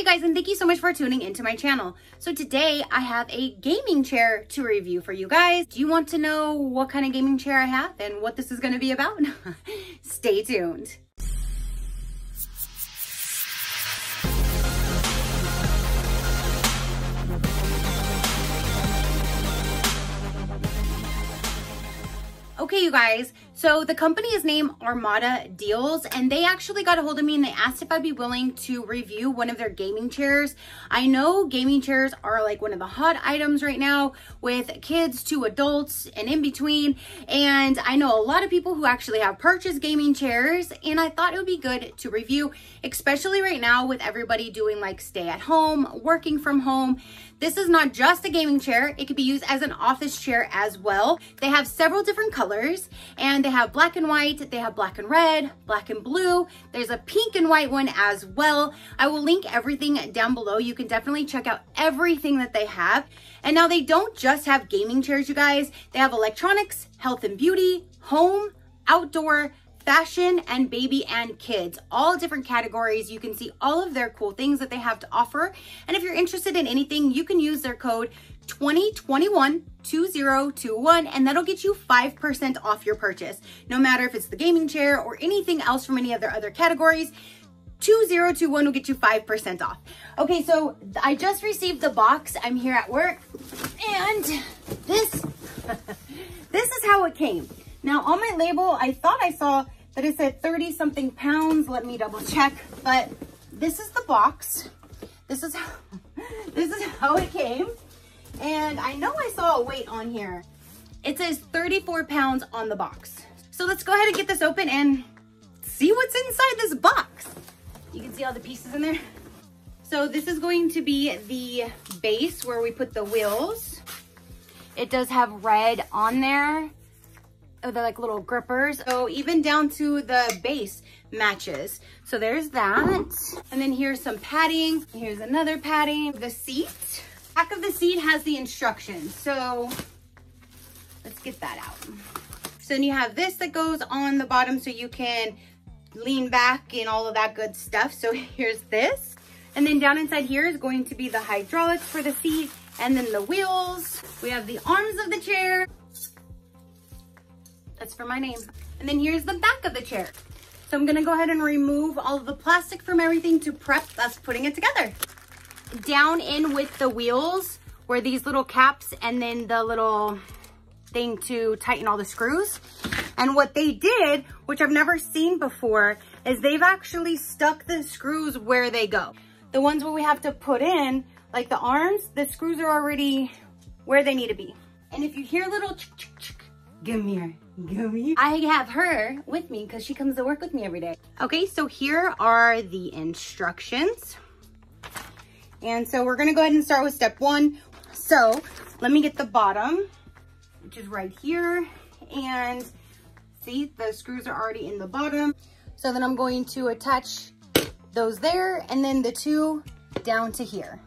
you guys and thank you so much for tuning into my channel. So today I have a gaming chair to review for you guys. Do you want to know what kind of gaming chair I have and what this is going to be about? Stay tuned. Okay, you guys, so the company is named Armada Deals and they actually got a hold of me and they asked if I'd be willing to review one of their gaming chairs. I know gaming chairs are like one of the hot items right now with kids to adults and in between. And I know a lot of people who actually have purchased gaming chairs and I thought it would be good to review, especially right now with everybody doing like stay at home, working from home. This is not just a gaming chair. It could be used as an office chair as well. They have several different colors and they have black and white, they have black and red, black and blue. There's a pink and white one as well. I will link everything down below. You can definitely check out everything that they have. And now they don't just have gaming chairs, you guys. They have electronics, health and beauty, home, outdoor, fashion and baby and kids, all different categories. You can see all of their cool things that they have to offer. And if you're interested in anything, you can use their code 2021 2021 and that'll get you 5% off your purchase. No matter if it's the gaming chair or anything else from any of their other categories, 2021 will get you 5% off. Okay, so I just received the box. I'm here at work and this, this is how it came. Now on my label, I thought I saw that it said 30 something pounds. Let me double check, but this is the box. This is, how, this is how it came. And I know I saw a weight on here. It says 34 pounds on the box. So let's go ahead and get this open and see what's inside this box. You can see all the pieces in there. So this is going to be the base where we put the wheels. It does have red on there oh, they're like little grippers. So even down to the base matches. So there's that. And then here's some padding. Here's another padding. The seat. Back of the seat has the instructions. So let's get that out. So then you have this that goes on the bottom so you can lean back and all of that good stuff. So here's this. And then down inside here is going to be the hydraulics for the seat and then the wheels. We have the arms of the chair. That's for my name. And then here's the back of the chair. So I'm gonna go ahead and remove all the plastic from everything to prep us putting it together. Down in with the wheels were these little caps and then the little thing to tighten all the screws. And what they did, which I've never seen before, is they've actually stuck the screws where they go. The ones where we have to put in, like the arms, the screws are already where they need to be. And if you hear little Come here, come here. I have her with me because she comes to work with me every day. Okay, so here are the instructions. And so we're gonna go ahead and start with step one. So let me get the bottom, which is right here. And see, the screws are already in the bottom. So then I'm going to attach those there and then the two down to here.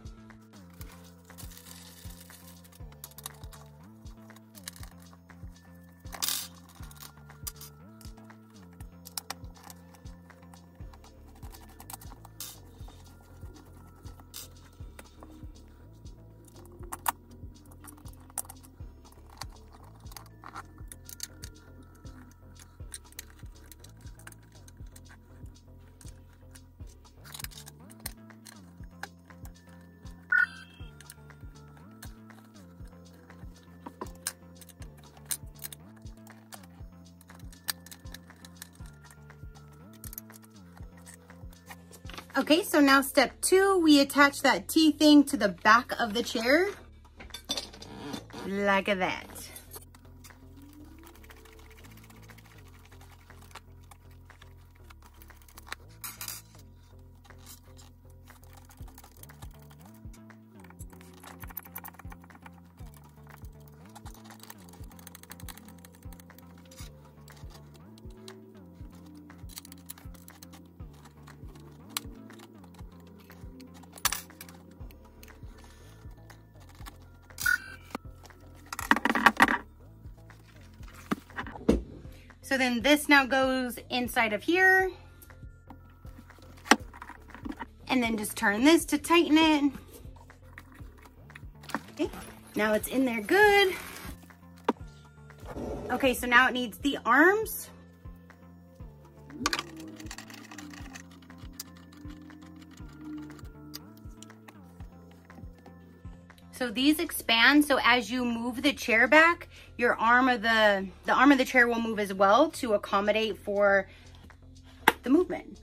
Okay, so now step two, we attach that T-thing to the back of the chair. Like that. So then this now goes inside of here. and then just turn this to tighten it. Okay, now it's in there good. Okay, so now it needs the arms. So these expand, so as you move the chair back, your arm of the, the arm of the chair will move as well to accommodate for the movement.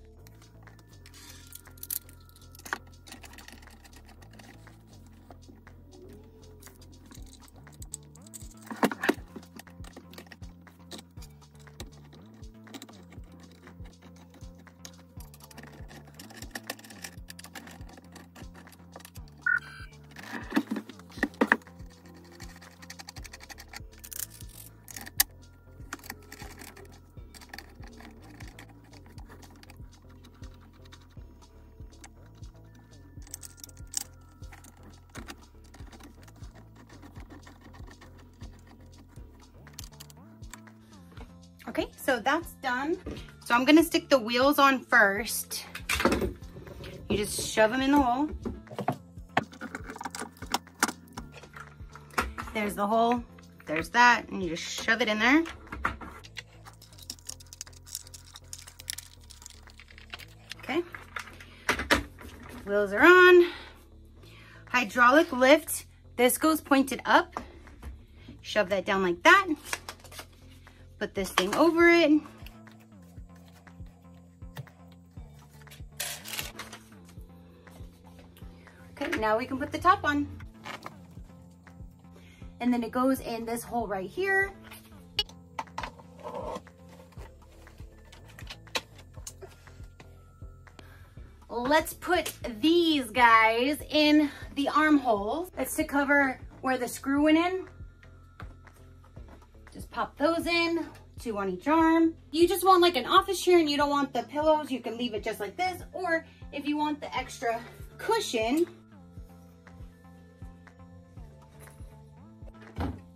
Okay, so that's done. So I'm gonna stick the wheels on first. You just shove them in the hole. There's the hole, there's that, and you just shove it in there. Okay, wheels are on. Hydraulic lift, this goes pointed up. Shove that down like that put this thing over it. Okay, now we can put the top on. And then it goes in this hole right here. Let's put these guys in the armholes. That's to cover where the screw went in pop those in, two on each arm. You just want like an office chair and you don't want the pillows, you can leave it just like this. Or if you want the extra cushion,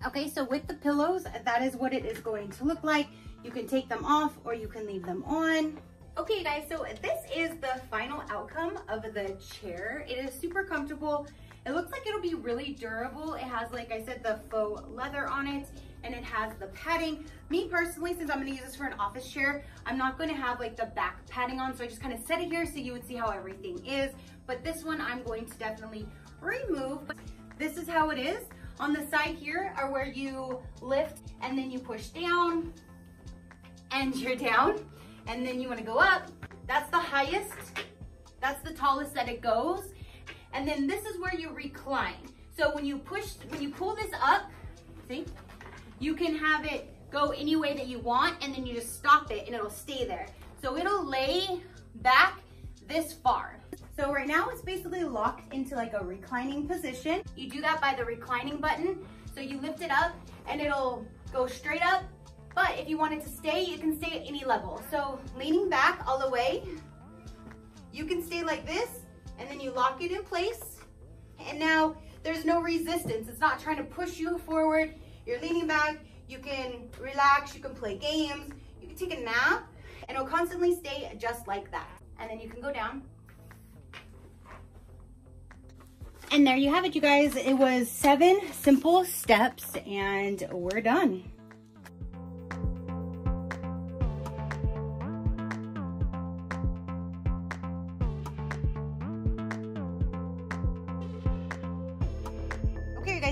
Okay, so with the pillows, that is what it is going to look like. You can take them off or you can leave them on. Okay guys, so this is the final outcome of the chair. It is super comfortable. It looks like it'll be really durable. It has, like I said, the faux leather on it and it has the padding. Me personally, since I'm gonna use this for an office chair, I'm not gonna have like the back padding on, so I just kind of set it here so you would see how everything is. But this one I'm going to definitely remove. This is how it is. On the side here are where you lift and then you push down and you're down. And then you wanna go up. That's the highest, that's the tallest that it goes. And then this is where you recline. So when you push, when you pull this up, see, you can have it go any way that you want and then you just stop it and it'll stay there. So it'll lay back this far. So right now it's basically locked into like a reclining position. You do that by the reclining button. So you lift it up and it'll go straight up. But if you want it to stay, you can stay at any level. So leaning back all the way, you can stay like this and then you lock it in place. And now there's no resistance. It's not trying to push you forward. You're leaning back, you can relax, you can play games, you can take a nap, and it'll constantly stay just like that. And then you can go down. And there you have it, you guys. It was seven simple steps, and we're done.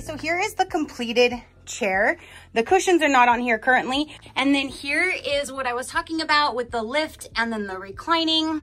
So here is the completed chair. The cushions are not on here currently. And then here is what I was talking about with the lift and then the reclining.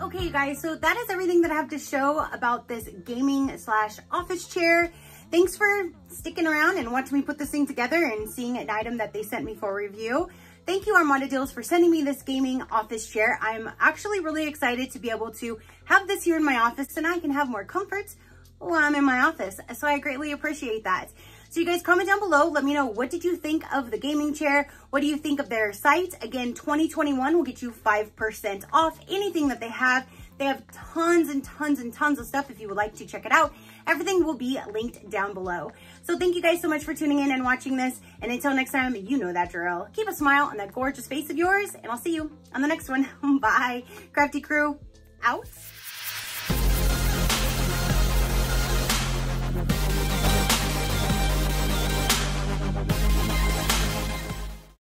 Okay, guys, so that is everything that I have to show about this gaming slash office chair. Thanks for sticking around and watching me put this thing together and seeing an item that they sent me for review. Thank you Armada Deals for sending me this gaming office chair. I'm actually really excited to be able to have this here in my office and I can have more comfort while I'm in my office. So I greatly appreciate that. So you guys comment down below. Let me know what did you think of the gaming chair? What do you think of their site? Again, 2021 will get you 5% off anything that they have. They have tons and tons and tons of stuff if you would like to check it out. Everything will be linked down below. So thank you guys so much for tuning in and watching this. And until next time, you know that drill. Keep a smile on that gorgeous face of yours, and I'll see you on the next one. Bye. Crafty crew, out.